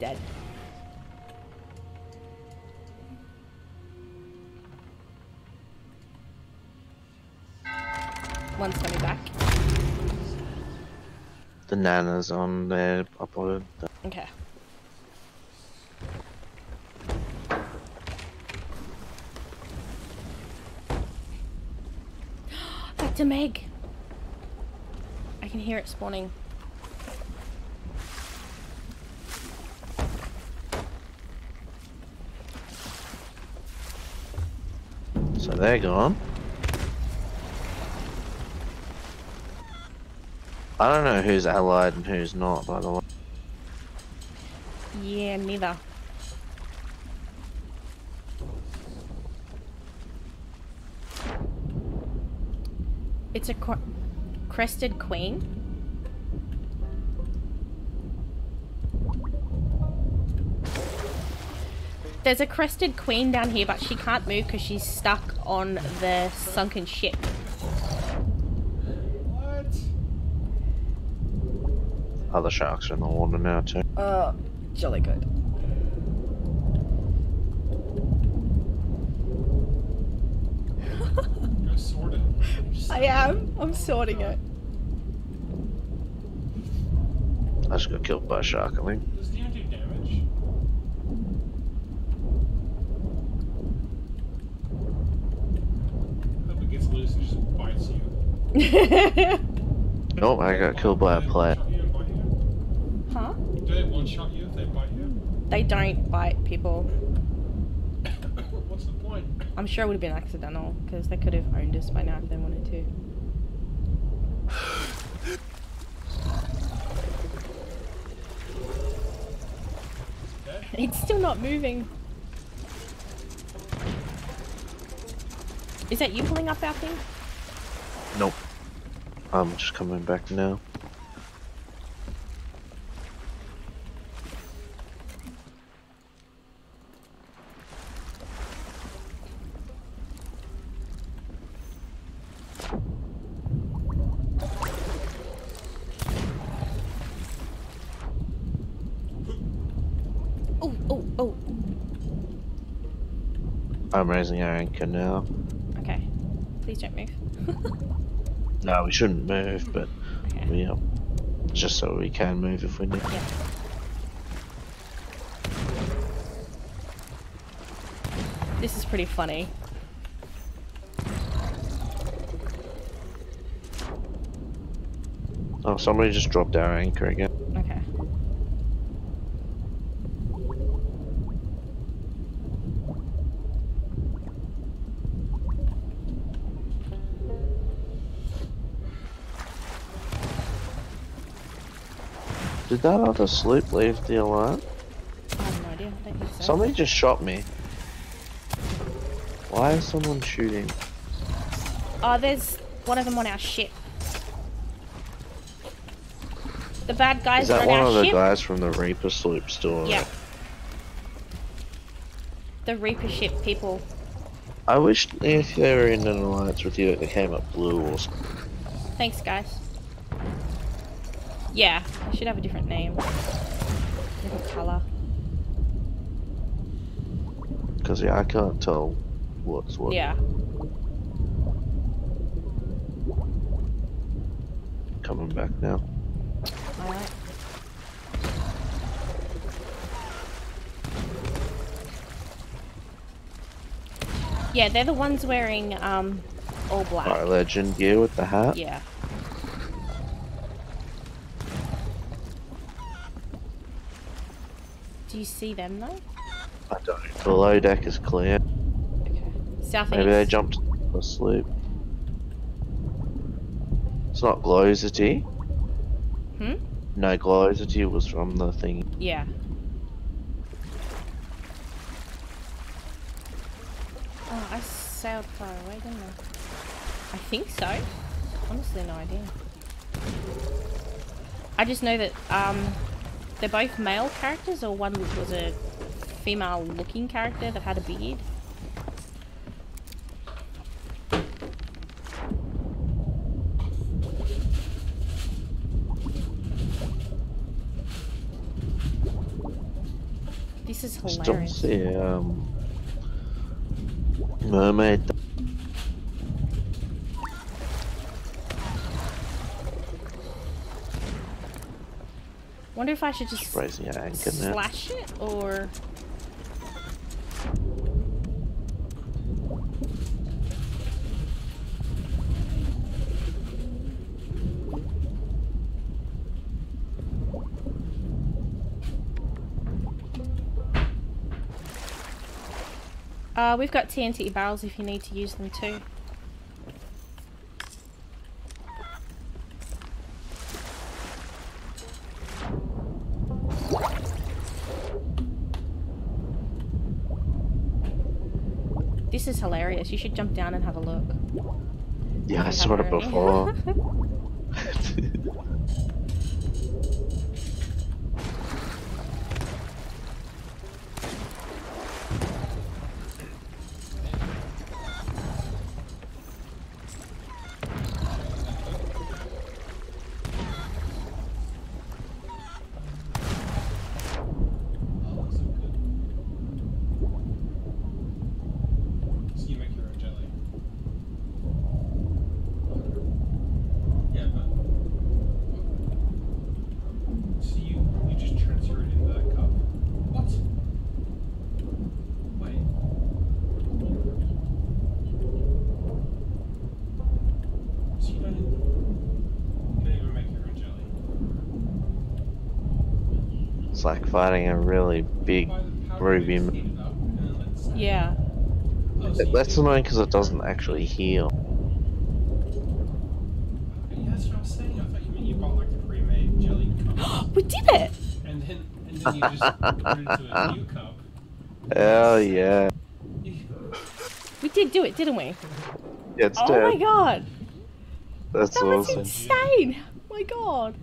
Dead. One's coming back. The nana's on there uploaded. Okay. Back to Meg. I can hear it spawning. So they're gone. I don't know who's allied and who's not, by the way. Yeah, neither. It's a cr crested queen. There's a crested queen down here, but she can't move because she's stuck on the sunken ship. What? Other sharks are in the water now too. Uh, jolly good. Go sort it. I am. I'm sorting it. I just got killed by a shark, I think. Just bites you. Oh, I got killed by a player. Shot you and bite you? huh? Do they one shot you if they bite you? They don't bite people. What's the point? I'm sure it would have been accidental because they could have owned us by now if they wanted to. It's still not moving. Is that you pulling up our thing? Nope. I'm just coming back now. Oh, oh, oh. I'm raising our anchor now. Okay. Please don't move. No, we shouldn't move, but okay. we uh, just so we can move if we need. Yeah. This is pretty funny. Oh, somebody just dropped our anchor again. Did that other sloop leave the alert? I have no idea. I so. Somebody just shot me. Why is someone shooting? Oh, there's one of them on our ship. The bad guys Is that one of the ship. guys from the Reaper sloop still? Yeah. The Reaper ship people. I wish if they were in an alliance with you, it came up blue or something. Thanks, guys. Yeah, I should have a different name. Different color. Because, yeah, I can't tell what's what. Yeah. Coming back now. Alright. Yeah, they're the ones wearing um all black. Our Legend gear with the hat. Yeah. Do you see them though? I don't. The low deck is clear. Okay. Maybe they jumped asleep. It's not Glowsity. Hmm? No, Glowsity was from the thing. Yeah. Oh, I sailed far away, didn't I? I think so. Honestly, no idea. I just know that um, they're both male characters, or one was a female-looking character that had a beard. This is hilarious. see um mermaid. Wonder if I should just your anchor now. slash it or. Uh, we've got TNT barrels if you need to use them too. This is hilarious. You should jump down and have a look. Yeah, I saw it before. Oh, so good. So you make your own jelly. Yeah, but so you you just transfer it into that cup. What? Wait. So you don't you don't even make your own jelly. It's like fighting a really big Buy the powder ruby. mix, it up, and then let it stand. Yeah. Oh, That's annoying because it doesn't actually heal. Yeah, that's what I was saying. I thought you meant you bought like the pre-made jelly cup, We did it! and then and then you just put it into a new cup. Hell yeah. We did do it, didn't we? It's Oh dead. my god! That's That was insane! Oh my god!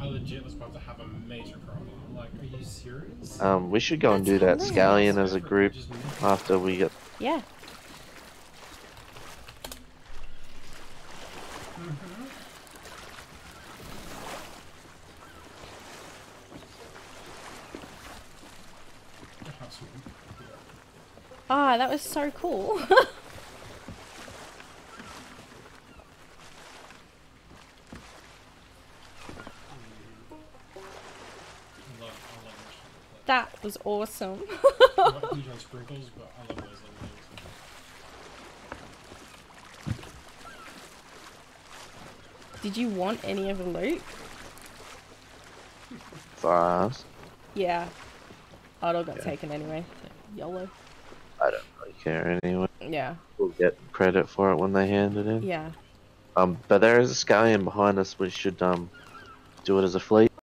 I legit was about to have a major problem. I'm like, are you serious? Um, we should go and do that hilarious. scallion as a group after we get. Yeah. How sweet. Ah, that was so cool. that was awesome. I'm not huge on sprinkles, but I love those. Did you want any of the loot? fast. Yeah. Oh, it all got Yeah. taken anyway. So, YOLO. I don't really care anyway. Yeah. We'll get credit for it when they hand it in. Yeah. Um, but there is a scallion behind us. We should um do it as a fleet.